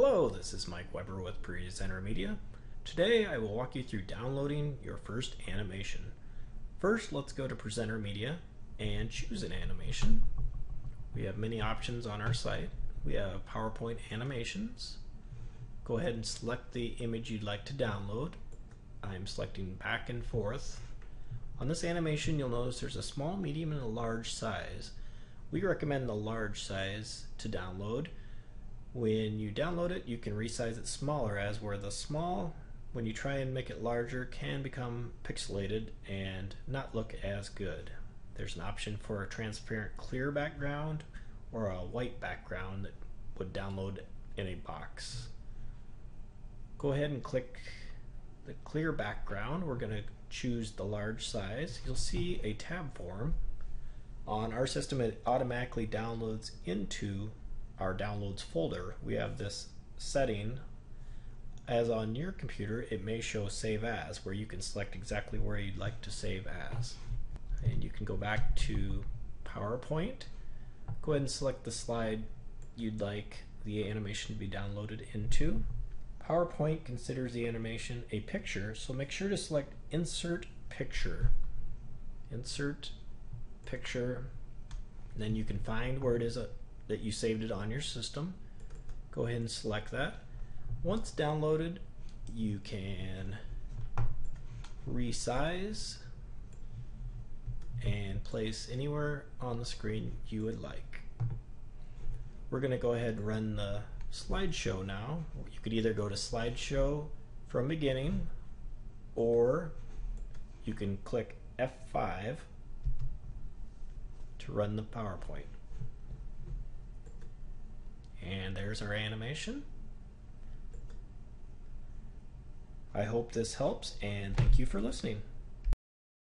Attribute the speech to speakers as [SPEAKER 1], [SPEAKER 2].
[SPEAKER 1] Hello, this is Mike Weber with Presenter Media. Today I will walk you through downloading your first animation. First, let's go to Presenter Media and choose an animation. We have many options on our site. We have PowerPoint animations. Go ahead and select the image you'd like to download. I'm selecting back and forth. On this animation, you'll notice there's a small, medium, and a large size. We recommend the large size to download when you download it, you can resize it smaller as where the small, when you try and make it larger, can become pixelated and not look as good. There's an option for a transparent clear background or a white background that would download in a box. Go ahead and click the clear background. We're going to choose the large size. You'll see a tab form. On our system, it automatically downloads into our downloads folder, we have this setting. As on your computer it may show save as where you can select exactly where you'd like to save as. And you can go back to PowerPoint. Go ahead and select the slide you'd like the animation to be downloaded into. PowerPoint considers the animation a picture so make sure to select insert picture. Insert picture then you can find where it is a that you saved it on your system. Go ahead and select that. Once downloaded, you can resize and place anywhere on the screen you would like. We're going to go ahead and run the slideshow now. You could either go to slideshow from beginning or you can click F5 to run the PowerPoint. And there's our animation. I hope this helps and thank you for listening.